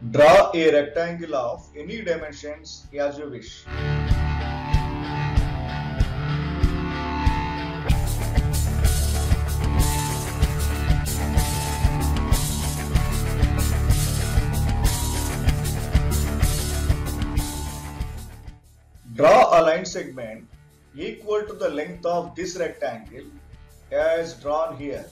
Draw a rectangle of any dimensions as you wish. Draw a line segment equal to the length of this rectangle as drawn here.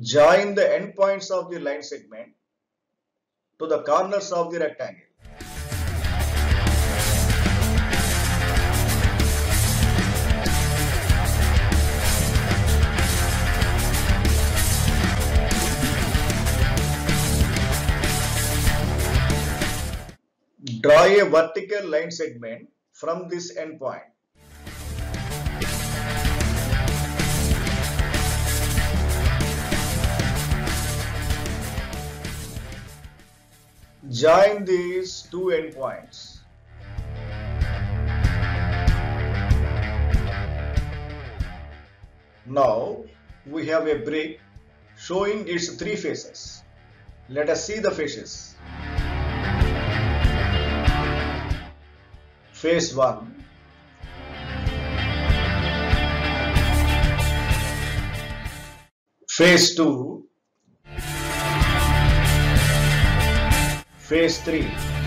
Join the endpoints of the line segment to the corners of the rectangle. Draw a vertical line segment from this endpoint. Join these two endpoints. Now we have a brick showing its three faces. Let us see the faces. Face 1 Face 2 Face 3